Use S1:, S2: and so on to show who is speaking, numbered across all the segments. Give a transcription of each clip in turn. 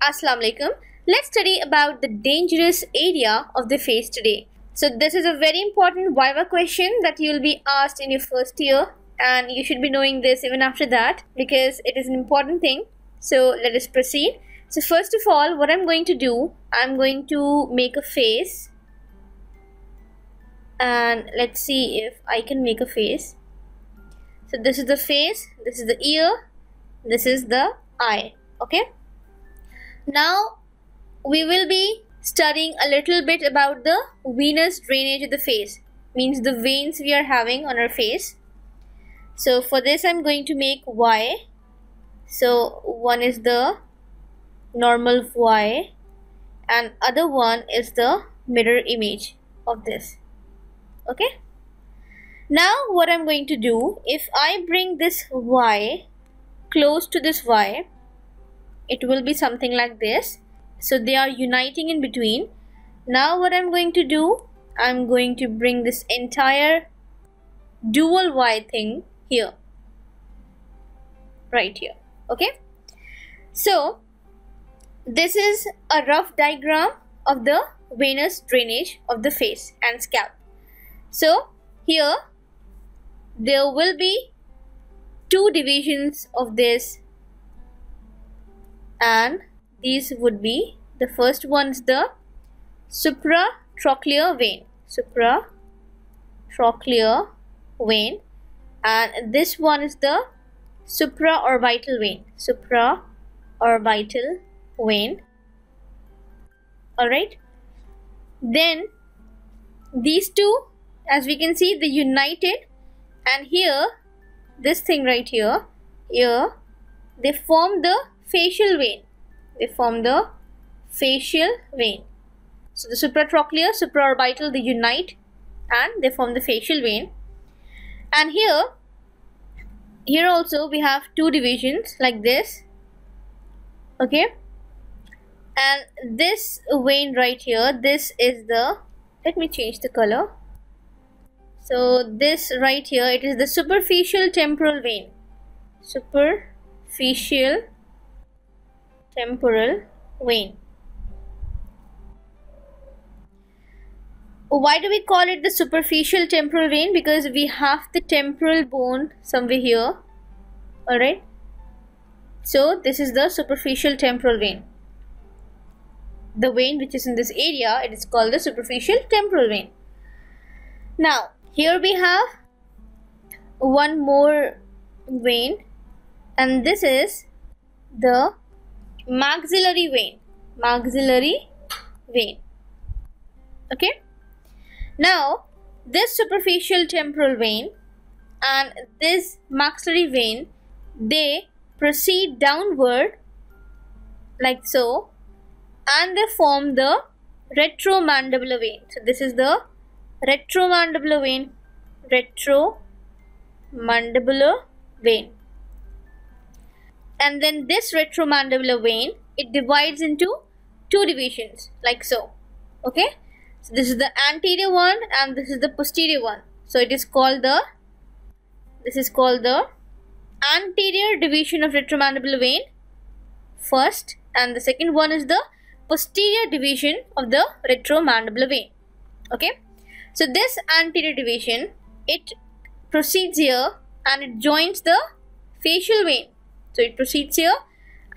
S1: Assalamu alaikum. Let's study about the dangerous area of the face today. So this is a very important Viva question that you will be asked in your first year and you should be knowing this even after that because it is an important thing. So let us proceed. So first of all what I'm going to do, I'm going to make a face and let's see if I can make a face. So this is the face, this is the ear, this is the eye. Okay. Now we will be studying a little bit about the venous drainage of the face means the veins we are having on our face. So for this I'm going to make Y. So one is the normal Y and other one is the mirror image of this. Okay? Now what I'm going to do if I bring this Y close to this Y it will be something like this. So they are uniting in between. Now what I'm going to do I'm going to bring this entire dual Y thing here. Right here. Okay? So this is a rough diagram of the venous drainage of the face and scalp. So here there will be two divisions of this and these would be the first one is the supratrochlear vein. Supratrochlear vein. And this one is the supraorbital vein. Supraorbital vein. All right then these two as we can see they united. And here this thing right here here they form the facial vein. They form the facial vein. So the supratrochlear supraorbital they unite and they form the facial vein. And here here also we have two divisions like this. Okay? And this vein right here this is the let me change the color. So this right here it is the superficial temporal vein. Superficial temporal vein. Why do we call it the superficial temporal vein? Because we have the temporal bone somewhere here. Alright. So this is the superficial temporal vein. The vein which is in this area, it is called the superficial temporal vein. Now, here we have one more vein and this is the maxillary vein. Maxillary vein. Okay? Now this superficial temporal vein and this maxillary vein they proceed downward like so and they form the retromandibular vein. So this is the retromandibular vein. Retromandibular vein and then this retromandibular vein it divides into two divisions like so. Okay? So this is the anterior one and this is the posterior one. So it is called the this is called the anterior division of retromandibular vein first. And the second one is the posterior division of the retromandibular vein. Okay? So this anterior division it proceeds here and it joins the facial vein so it proceeds here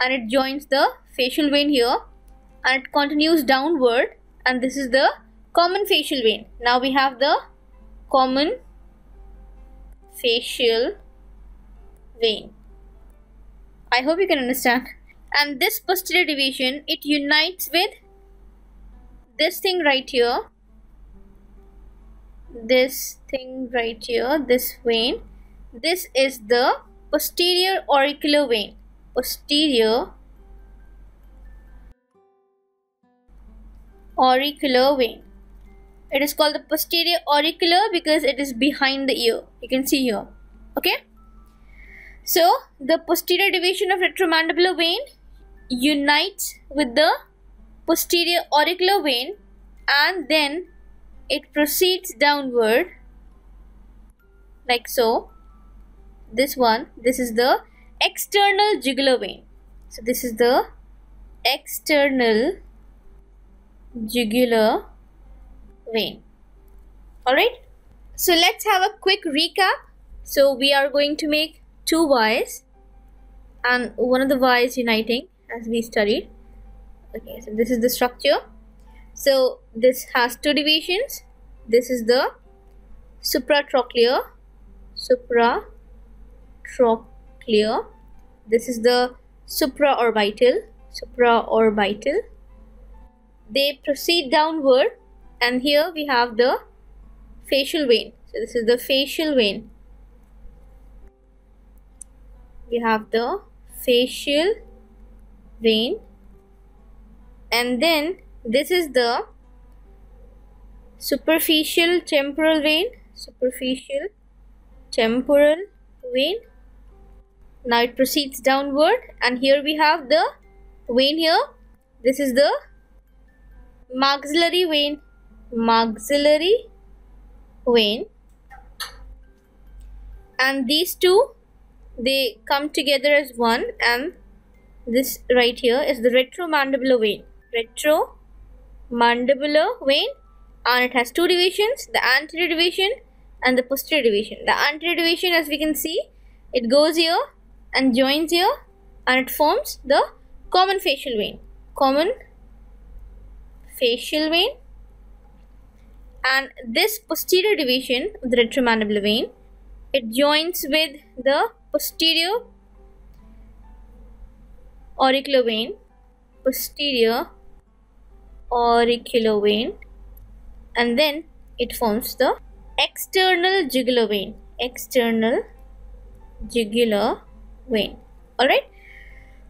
S1: and it joins the facial vein here and it continues downward and this is the common facial vein. Now we have the common facial vein. I hope you can understand. And this posterior division, it unites with this thing right here. This thing right here, this vein. This is the posterior auricular vein. Posterior auricular vein. It is called the posterior auricular because it is behind the ear. You can see here. Okay? So the posterior division of retromandibular vein unites with the posterior auricular vein and then it proceeds downward like so this one this is the external jugular vein so this is the external jugular vein. Alright, so let's have a quick recap. So we are going to make two Ys and one of the Ys uniting as we studied. Okay, so this is the structure. So this has two divisions. This is the supratrochlear, supratrochlear. This is the supraorbital, supraorbital. They proceed downward and here we have the facial vein. So this is the facial vein. We have the facial vein and then this is the superficial temporal vein superficial temporal vein now it proceeds downward and here we have the vein here. This is the maxillary vein. Maxillary vein. And these two they come together as one and this right here is the retromandibular vein. Retromandibular vein and it has two divisions the anterior division and the posterior division. The anterior division as we can see it goes here and joins here and it forms the common facial vein. Common facial vein. And this posterior division of the retromandibular vein it joins with the posterior auricular vein posterior auricular vein and then it forms the external jugular vein. External jugular vein all right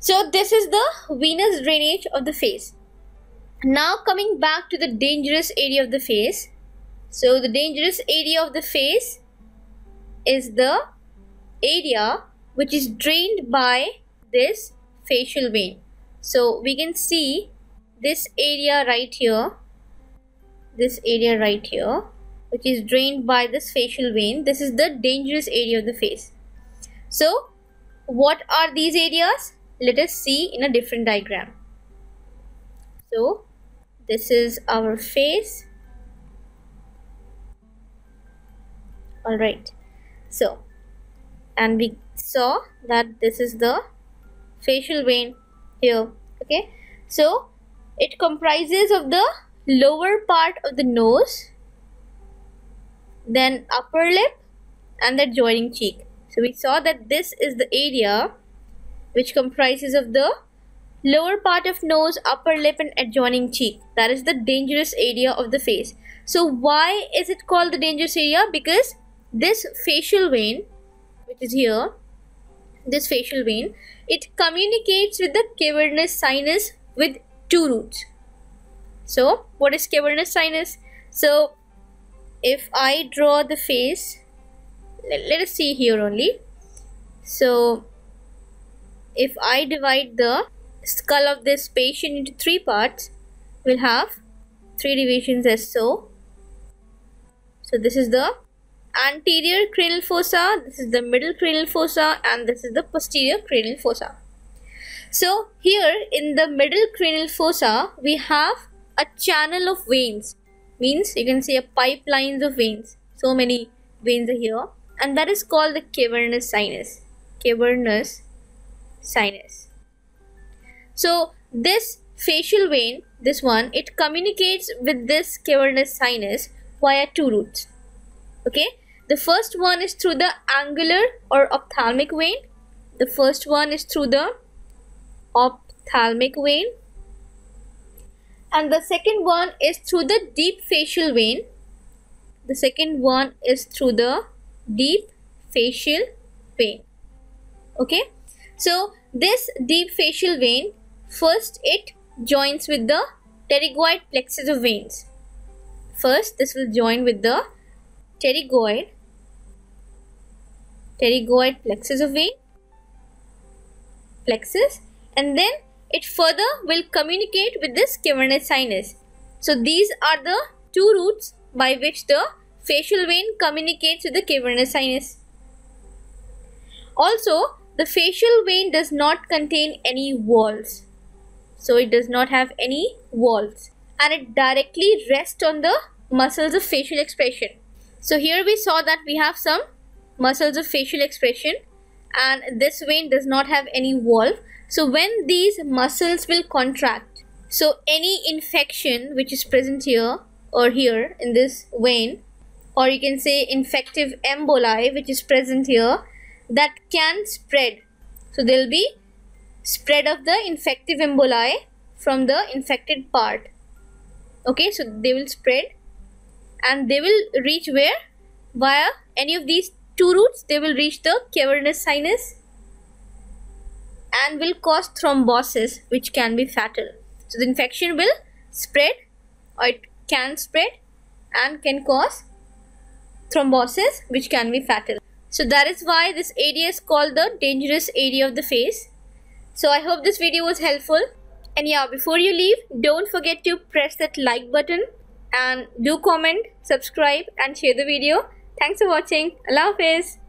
S1: so this is the venous drainage of the face. Now coming back to the dangerous area of the face. So the dangerous area of the face is the area which is drained by this facial vein. So we can see this area right here. This area right here which is drained by this facial vein. This is the dangerous area of the face. So what are these areas? Let us see in a different diagram. So this is our face. All right. So and we saw that this is the facial vein here okay? So it comprises of the lower part of the nose, then upper lip and the joining cheek. So we saw that this is the area which comprises of the lower part of nose, upper lip and adjoining cheek. That is the dangerous area of the face. So why is it called the dangerous area? Because this facial vein, which is here, this facial vein, it communicates with the cavernous sinus with two routes. So what is cavernous sinus? So if I draw the face, let, us see here only. So if I divide the skull of this patient into three parts, we'll have three divisions as so. So this is the anterior cranial fossa, this is the middle cranial fossa and this is the posterior cranial fossa. So here in the middle cranial fossa, we have a channel of veins. Means you can see a pipelines of veins. So many veins are here. And that is called the cavernous sinus. Cavernous sinus. So this facial vein, this one, it communicates with this cavernous sinus via two routes. Okay. The first one is through the angular or ophthalmic vein. The first one is through the ophthalmic vein and the second one is through the deep facial vein the second one is through the deep facial vein. Okay? So this deep facial vein first it joins with the pterygoid plexus of veins. First this will join with the pterygoid pterygoid plexus of vein plexus and then it further will communicate with this cavernous sinus. So these are the two routes by which the facial vein communicates with the cavernous sinus. Also, the facial vein does not contain any walls. so it does not have any walls and it directly rests on the muscles of facial expression so here we saw that we have some muscles of facial expression and this vein does not have any wall so when these muscles will contract so any infection which is present here or here in this vein or you can say infective emboli which is present here that can spread. So there will be spread of the infective emboli from the infected part. Okay so they will spread and they will reach where? Via any of these two routes they will reach the cavernous sinus and will cause thrombosis which can be fatal. So the infection will spread or it can spread and can cause thrombosis which can be fatal. So that is why this area is called the dangerous area of the face. So i hope this video was helpful. And yeah before you leave don't forget to press that like button and do comment subscribe and share the video. Thanks for watching. Allah hafiz